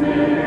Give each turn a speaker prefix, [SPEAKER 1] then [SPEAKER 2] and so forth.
[SPEAKER 1] sin.